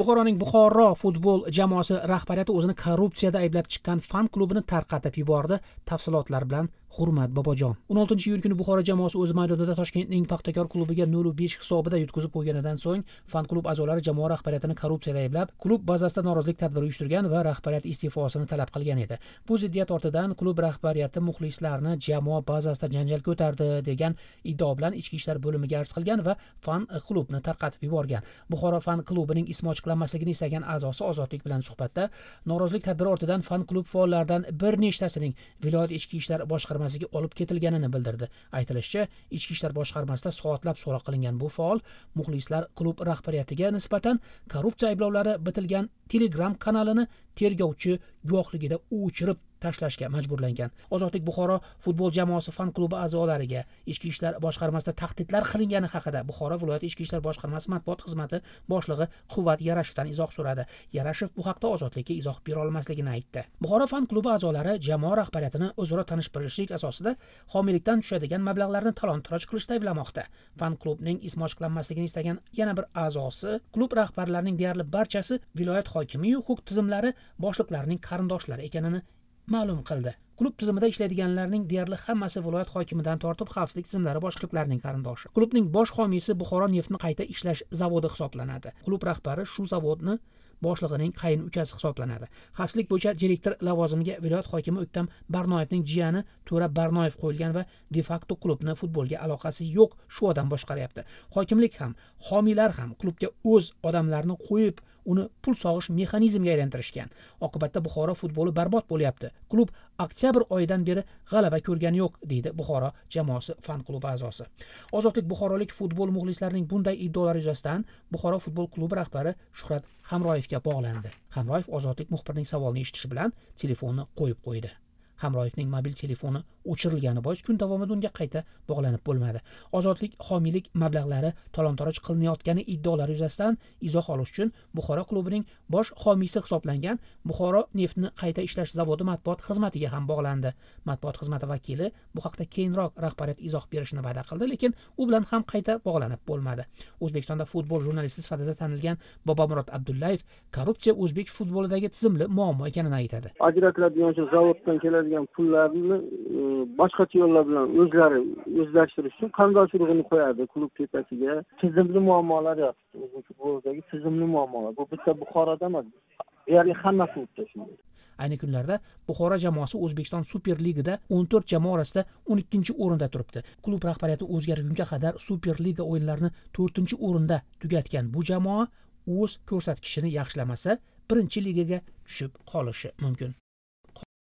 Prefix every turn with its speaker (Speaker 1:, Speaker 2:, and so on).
Speaker 1: buxoroning buxoro futbol jamoasi rahbariyati o'zini korrupsiyada ayblab chiqqan fan klubini tarqatib yubordi. Tafsilotlar bilan hurmat bobojon. O'n oltinchi iyul kuni buxoro jamoasi o'z maydonida toshkentning paxtakor klubiga nol besh hisobida yutqazib qo'yganidan so'ng fan klub a'zolari jamoa rahbariyatini korrupsiyada ayblab klub bazasida norozilik tadbiri uyushtirgan va rahbariyat iste'fosini talab qilgan edi. Bu ziddiyat ortidan klub rahbariyati muxlislarni jamoa bazasida janjal ko'tardi degan iddao bilan ichki ishlar bo'limiga arz qilgan va fan klubni tarqatib yuborgan. Buxoro fan klubining ismi ochiqlanmasligini istagan a'zosi ozodlik bilan suhbatda norozilik tadbiri ortidan fan klub faollaridan bir nechtasining viloyat ichki ishlar boshqarmasiga olib ketilganini bildirdi. Aytilishicha ichki ishlar boshqarmasida soatlab so'roq qilingan bu faol muxlislar klub rahbariyatiga nisbatan korrupsiya ayblovlari bitilgan telegram kanalini tergovchi guvohligida o'chirib tashlashga majburlangan. Ozodlik buxoro futbol jamoasi fan klubi a'zolariga ichki ishlar boshqarmasida tahdidlar qilingani haqida buxoro viloyati ichki ishlar boshqarmasi matbuot xizmati boshlig'i quvvat yarashevdan izoh so'radi. Yarashev bu haqda ozodlikka izoh bera olmasligini aytdi. Buxoro fan klubi a'zolari jamoa rahbariyatini o'zaro tanish bilishlik asosida homiylikdan tushadigan mablag'larni talon toroj qilishda ayblamoqda. Fan klubning ismi ochiqlanmasligini istagan yana bir a'zosi klub rahbarlarining deyarli barchasi viloyat hokimiyu huquq tizimlari boshliqlarining qarindoshlari ekanini ma'lum qildi. Klub tizimida ishlaydiganlarning deyarli hammasi viloyat hokimidan tortib xavfsizlik tizimlari boshliqlarining qarindoshi. Klubning bosh homiysi buxoro neftni qayta ishlash zavodi hisoblanadi. Klub rahbari shu zavodni boshlig'ining qayin ukasi hisoblanadi. Xavfsizlik bo'yicha direktor lavozimiga viloyat hokimi o'ktam barnoyevning jiyani to'ra barnoyev qo'yilgan va de facto klubni futbolga aloqasi yo'q shu odam boshqaryapti. Hokimlik ham homiylar ham klubga o'z odamlarini qo'yib uni pul sog'ish mexanizmiga aylantirishgan. Oqibatda buxoro futboli barbod bo'lyapti. Klub oktyabr oyidan beri g'alaba ko'rgani yo'q deydi buxoro jamoasi fan klubi a'zosi. Ozodlik buxorolik futbol muxlislarining bunday iddaolari yuzasidan buxoro futbol klubi rahbari shuhrat hamroyevga bog'landi. Hamroyev ozodlik muxbirining savolini eshitishi bilan telefonni qo'yib qo'ydi. Hamroyevning mobil telefoni o'chirilgani bois kun davomida unga qayta bog'lanib bo'lmadi. Ozodlik homiylik mablag'lari talon toroj qilinayotgani iddaolari yuzasidan izoh olish uchun buxoro klubining bosh homiysi hisoblangan buxoro neftni qayta ishlash zavodi matbuot xizmatiga ham bog'landi. Matbuot xizmati vakili bu haqda keyinroq rahbariyat izoh berishni va'da qildi lekin u bilan ham qayta bog'lanib bo'lmadi. O'zbekistonda futbol jurnalisti sifatida tanilgan bobomurod abdullayev korrupsiya o'zbek futbolidagi tizimli muammo ekanini aytadi.
Speaker 2: Ajratiladigan o'sha zavoddan keladigan pullarni e, boshqacha yo'llar bilan o'zlari o'zlashtirish uchun qarindosh urug'ini qo'yadi klub tepasiga? Tizimli muammolar yotibdi. O'zbek futbolidagi tizimli muammolar. Bu bitta buxoroda emas deyarli hamma klubda shunday.
Speaker 1: Ayni kunlarda buxoro jamoasi o'zbekiston super ligida o'n to'rt jamoa orasida o'n ikkinchi o'rinda turibdi. Klub rahbariyati o'zgargunga qadar super liga o'yinlarini to'rtinchi o'rinda tugatgan bu jamoa o'z ko'rsatkichini yaxshilamasa birinchi ligaga tushib qolishi mumkin